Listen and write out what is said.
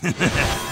Ha ha ha!